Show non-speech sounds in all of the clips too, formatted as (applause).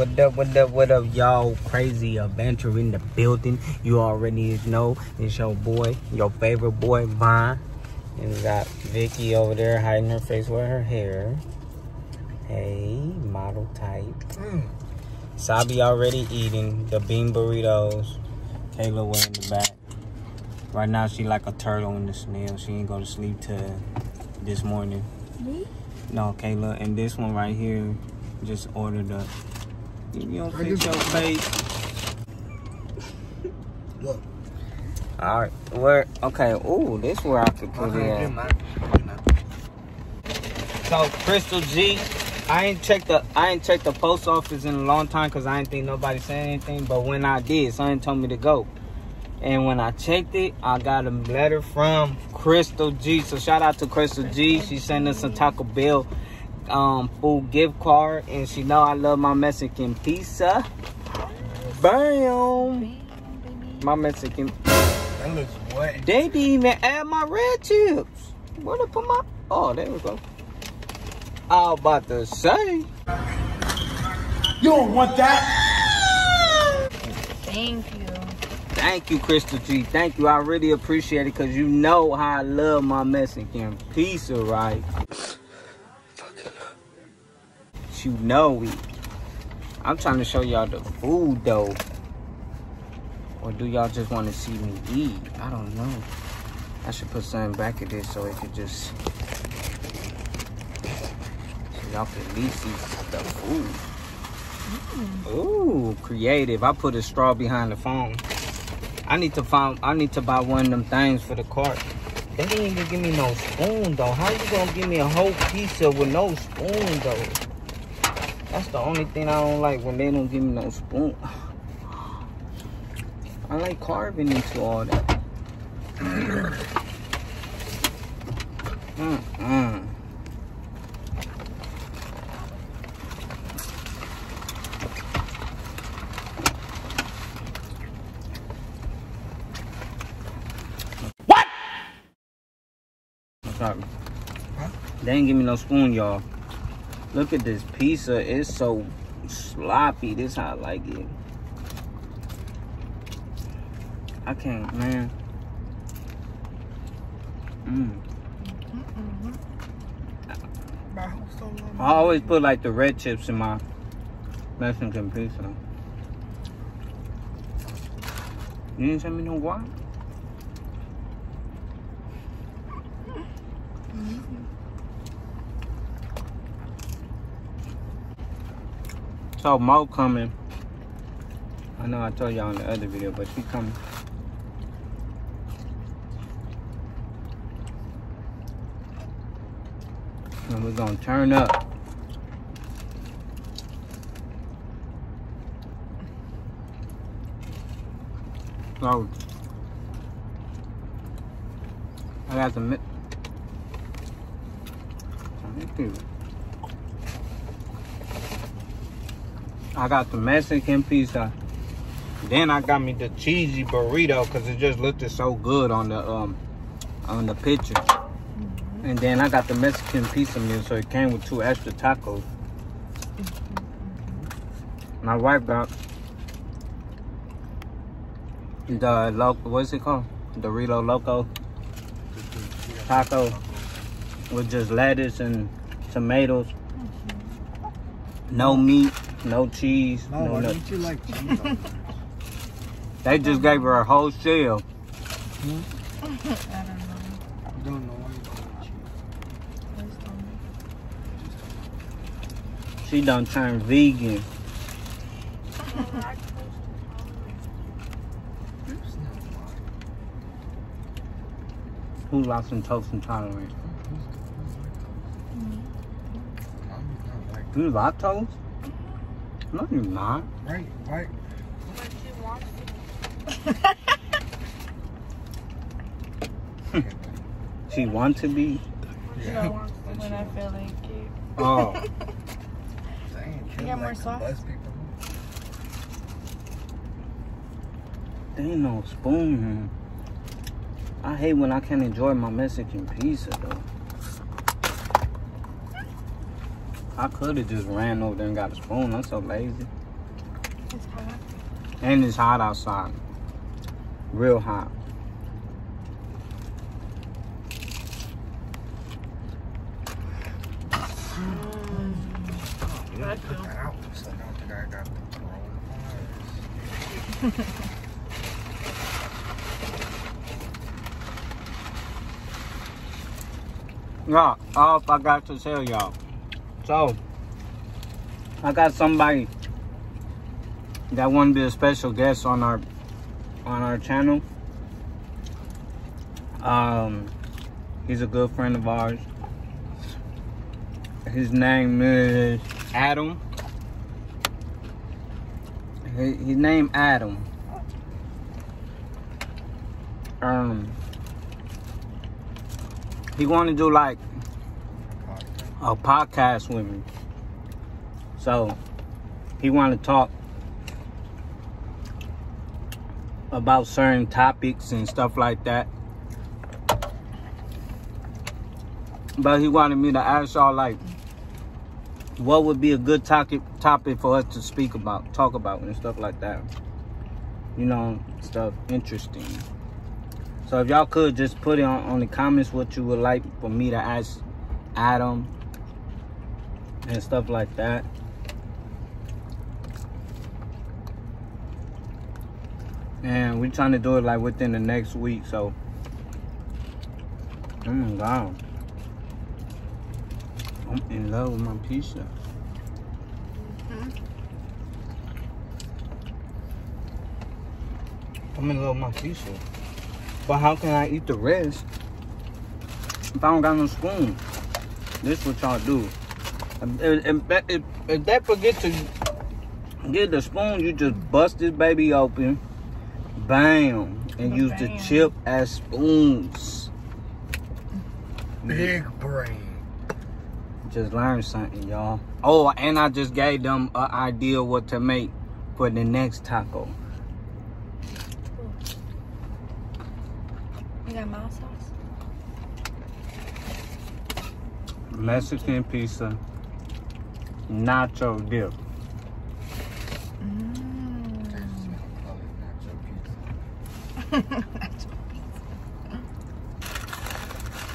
What up, what up, what up, y'all? Crazy adventure in the building. You already know it's your boy, your favorite boy, Vine. And we got Vicky over there hiding her face with her hair. Hey, model type. Mm. Sabi already eating the bean burritos. Kayla way in the back. Right now she like a turtle in the snail. She ain't go to sleep till this morning. Me? No, Kayla, and this one right here just ordered up. You don't fix your face. (laughs) Look. All right, where? Okay, ooh, this where I could put it at. So Crystal G, I ain't checked the I ain't checked the post office in a long time because I ain't think nobody said anything. But when I did, someone told me to go. And when I checked it, I got a letter from Crystal G. So shout out to Crystal G. She sent us a Taco Bell um, food gift card, and she know I love my Mexican pizza. Bam! My Mexican. That looks wet. They didn't even add my red chips. Where to put my? Oh, there we go. I was about to say. You don't want that. Thank you. Thank you, Crystal G. Thank you. I really appreciate it because you know how I love my Mexican pizza, right? You know it. I'm trying to show y'all the food though. Or do y'all just want to see me eat? I don't know. I should put something back of this so it could just. So y'all can at least see the food. Mm. Ooh, creative. I put a straw behind the phone. I need to find I need to buy one of them things for the cart. They didn't even give me no spoon though. How you gonna give me a whole pizza with no spoon though? That's the only thing I don't like when they don't give me no spoon. I like carving into all that. Mm-mm. What's up? They ain't give me no spoon, y'all. Look at this pizza. It's so sloppy. This how I like it. I can't, man. Mm. I always put like the red chips in my Mexican pizza. You didn't send me no guac? So Mo coming. I know I told y'all in the other video, but she coming. And we're gonna turn up. So I got mi- Thank you. I got the Mexican pizza. Then I got me the cheesy burrito because it just looked so good on the um on the picture. And then I got the Mexican pizza meal, so it came with two extra tacos. My wife got the loco. What's it called? Dorito Loco taco with just lettuce and tomatoes. No meat, no cheese, No, no why nothing. you like (laughs) cheese? They just gave her a whole shell. Hmm? I don't know. I don't know why you don't like cheese. Please tell me. She done turned vegan. It's not why. Who lost some toast intolerant? Mm-hmm. I'm not like You lactose? No, you're not. right, right. She wants to. Be She want to be. No, when I feel like it. Oh, (laughs) Dang, You got more sauce? There ain't no spoon. I hate when I can't enjoy my Mexican pizza though. I could have just ran over there and got a spoon. I'm so lazy. And it's hot outside. Real hot. You I didn't put feel- that out, so I don't think I got. Yeah, all I got to tell y'all. So, I got somebody that want to be a special guest on our on our channel. Um, he's a good friend of ours. His name is Adam. His, his name Adam. Um, he want to do like a podcast with me. So he want to talk about certain topics and stuff like that. But he wanted me to ask y'all like what would be a good topic topic for us to speak about, talk about and stuff like that. You know, stuff interesting. So if y'all could just put it on, on the comments what you would like for me to ask Adam and stuff like that. And we're trying to do it like within the next week, so oh my god. I'm in love with my pizza. Mm-hmm. I'm in love with my pizza. But how can I eat the rest if I don't got no spoon? This what y'all do. If, if, if, if they forget to get the spoon, you just bust this baby open, bam, and use the chip as spoons. Big brain. Just learn something, y'all. Oh, and I just gave them an idea what to make for the next taco. You got mild sauce? Mexican pizza, nacho dip. Mm. They just gonna call it nacho pizza.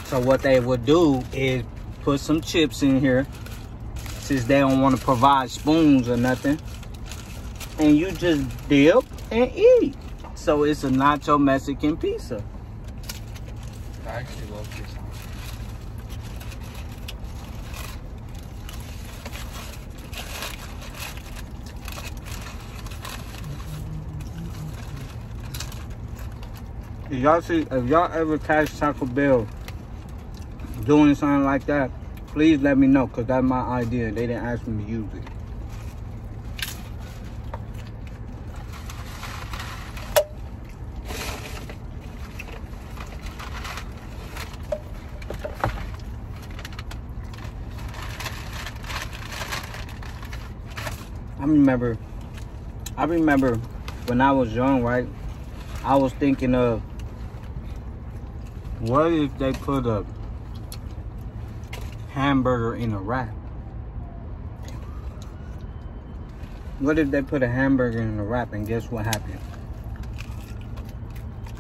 So what they would do is put some chips in here, since they don't want to provide spoons or nothing, and you just dip and eat. So it's a nacho Mexican pizza. I actually love this y'all see, if y'all ever catch Taco Bell doing something like that, please let me know, cause that's my idea. They didn't ask me to use it. I remember, I remember when I was young, right? I was thinking of what if they put a hamburger in a wrap? What if they put a hamburger in a wrap and guess what happened?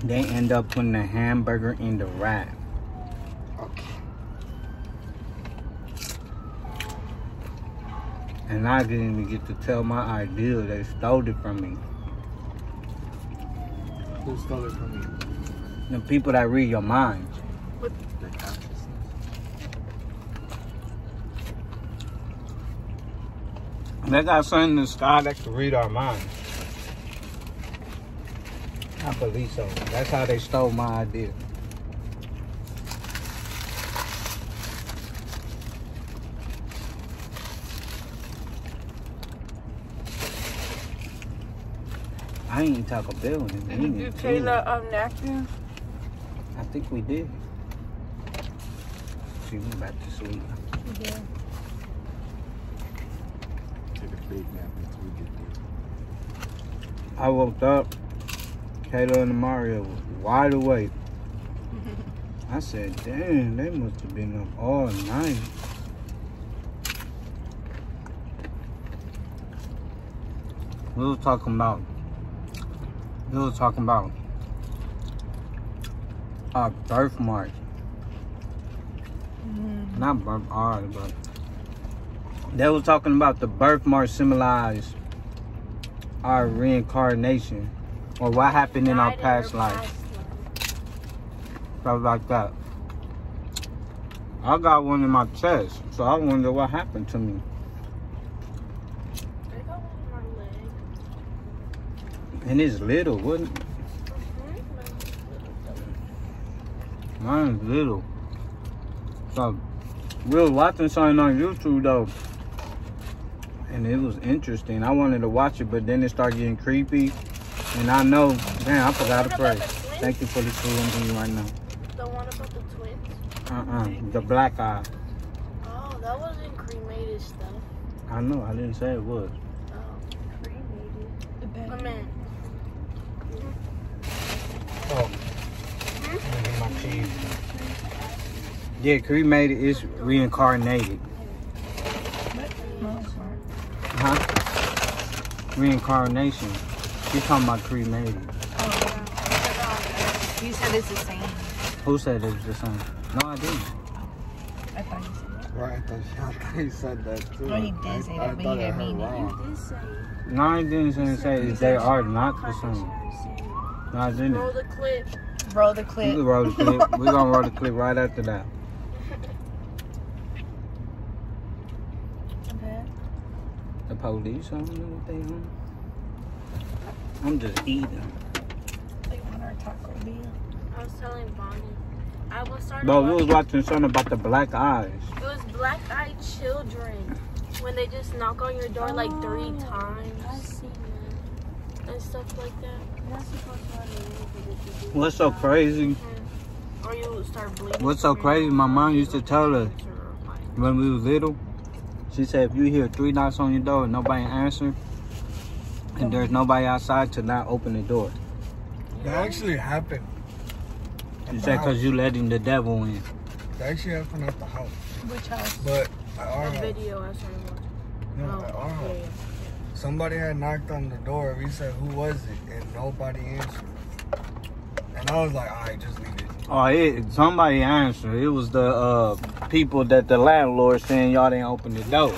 They end up putting a hamburger in the wrap. Okay. And I didn't even get to tell my idea. They stole it from me. Who stole it from you? The people that read your mind. They got something in the sky that can read our minds. I believe so. That's how they stole my idea. I ain't Bell in a Did minute, you. Kayla um, napkins? I think we did. She went back to sleep. Yeah. Take a big nap until we get there. I woke up, Kayla and Mario was wide awake. (laughs) I said, damn, they must have been up all night. We was talking about We was talking about uh, birthmark. Mm. Not birthmark, but they were talking about the birthmark symbolized our reincarnation or what happened in our past her life. life. Stuff like that. I got one in my chest, so I wonder what happened to me. I got one on my leg. And it's little, wouldn't Mhm. Mine's little. So we was watching something on YouTube though. And it was interesting. I wanted to watch it, but then it started getting creepy. And I know, man, I forgot to pray. the twins? Thank you for the food I'm doing right now. The one about the twins. Uh-uh. The black eye. Oh, that wasn't cremated stuff. I know, I didn't say it was. Oh, cremated. The bed. Oh. My. Yeah, cremated is reincarnated. Huh? Reincarnation. She's talking about cremated. Oh, yeah. You said it's the same. Who said it was the same? No, I didn't. I thought you said that. Right, I thought, I he said that too. (laughs) No, he did I, say I that, but thought he I didn't heard mean it. wrong. did say. No, I didn't say they are not the same. No, I didn't. Roll the clip. Roll the We clip. can roll the clip. We're gonna roll the clip right after that. Okay. The police, I don't know what they on. I'm just eating. They want our taco meal. I was telling Bonnie. I was starting. But we was watching- watching something about the black eyes. It was black eyed children when they just knock on your door like three oh, times I see that. and stuff like that. That's supposed to be What's so crazy? Or you start bleeding. What's so crazy? My mom used to tell us when we was little. She said if you hear three knocks on your door and nobody answer, and there's nobody outside to not open the door. That actually happened. She said because you letting the devil in. That actually happened at the house. Which house? But at our The house, video I started watching. no, Oh, at our house, yeah. Somebody had knocked on the door. We said, who was it? And nobody answered. And I was like, all right, just leave it. Oh, it, somebody answered. It was the uh, people that the landlord saying y'all didn't open the door. (laughs)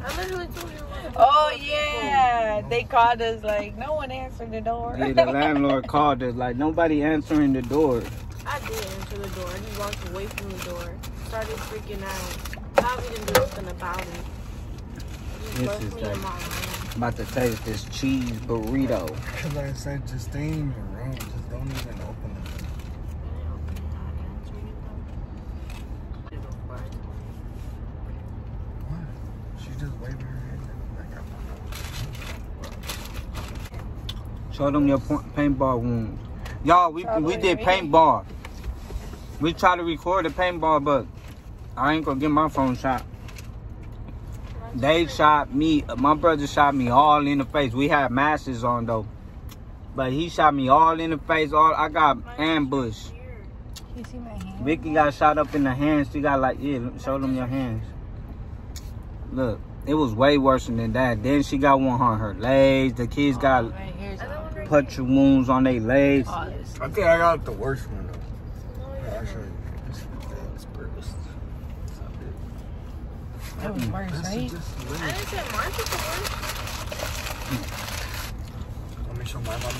I literally told you. Oh yeah, they called us like no one answered the door. Yeah, the (laughs) landlord called us like nobody answering the door. I did answer the door. He walked away from the door. Started freaking out. Probably didn't do nothing about it. Just This is me that- in my room. About to taste this cheese burrito. (laughs) Because I said, just stay in your room. Just don't even open it. I didn't open it. I answered it though. What? She just waved her hand. Like, Show them your paintball wounds. Y'all, we Trouble we did paintball. We tried to record the paintball, but I ain't gonna get my phone shot. They shot me. My brother shot me all in the face. We had masks on though, but he shot me all in the face. All I got ambushed. You see my hand? Vicky got shot up in the hands. She got like, yeah, show them your hands. Look, it was way worse than that. Then she got one on her legs. The kids got Right here's I don't want puncture wounds on their legs. I think I got the worst one though. Yeah, I'll show you. That's bruised. That was mm, worse, That's right? just I didn't say mine was the. Let me show my mom.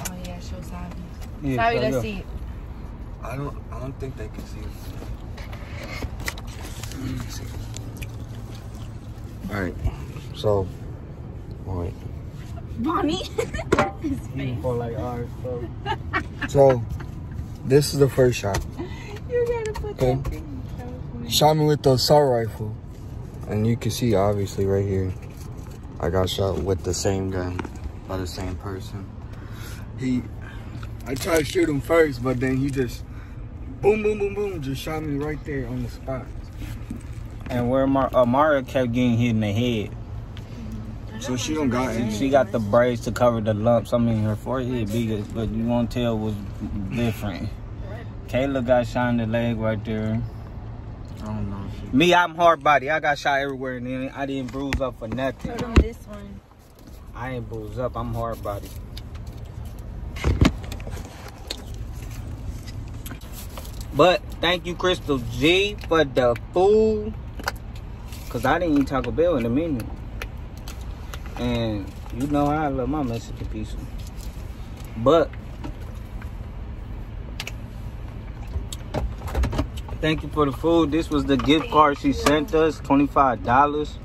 Oh yeah, show Savi. Yeah, Savi, so let's see. I don't. I don't think they can see it. All right. So, wait. Bonnie. (laughs) For like ours, so. (laughs) So, this is the first shot. you gotta put Okay. That thing. He shot me with the assault rifle, and you can see obviously right here. I got shot with the same gun by the same person. He, I tried to shoot him first, but then he just boom, boom, boom, boom, just shot me right there on the spot. And where Mar- Amara kept getting hit in the head. Mm-hmm. So she don't got any. She got the braids to cover the lumps. I mean, her forehead bigger, but you won't tell was different. Kayla got shot in the leg right there. I don't know. Me, I'm hard body. I got shot everywhere, and then I didn't bruise up for nothing. Them this one. I ain't booze up. I'm hard body. But thank you, Crystal G, for the food. Cause I didn't eat Taco Bell in a minute. And you know how I love my Mexican pizza. But thank you for the food. This was the gift card she sent us, $25.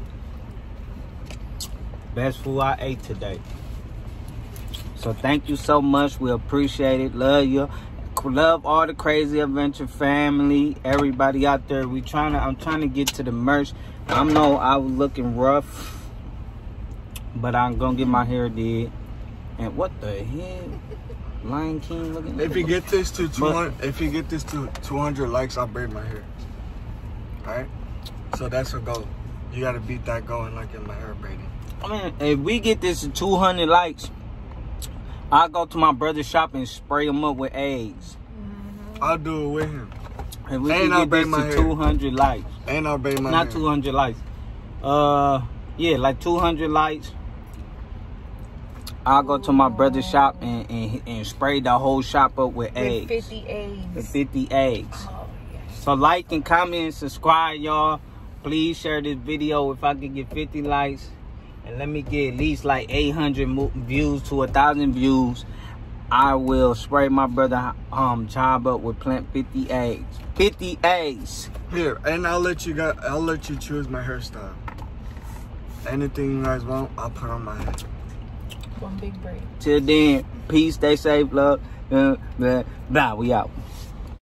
Best food I ate today. So thank you so much. We appreciate it. Love you. Love all the crazy adventure family. Everybody out there. We trying to I'm trying to get to the merch. I know I was looking rough. But I'm gonna get my hair did. And what the hell? Lion King looking If you get this to 200, if you get this to 200 likes, I'll braid my hair. All right. So that's a goal. You gotta beat that goal and not get my hair braided. I mean, if we get this to 200 likes, I'll go to my brother's shop and spray him up with eggs. I'll do it with him. If we And can I'll get braid this my to hair. 200 likes, And I'll braid my not hair. 200 likes. Uh, yeah, like 200 likes. I'll go to my brother's shop and, and, and spray the whole shop up with With eggs. 50 eggs. With 50 eggs. Oh, yes. So like and comment and subscribe, y'all. Please share this video if I can get 50 likes. And let me get at least like 800 views to a 1,000 views. I will spray my brother um job up with plant 50 eggs. 50 eggs. Here, and I'll let you guys. I'll let you choose my hairstyle. Anything you guys want, I'll put on my head. One big braid. Till then, peace, stay safe, love. Uh, blah, blah, we out.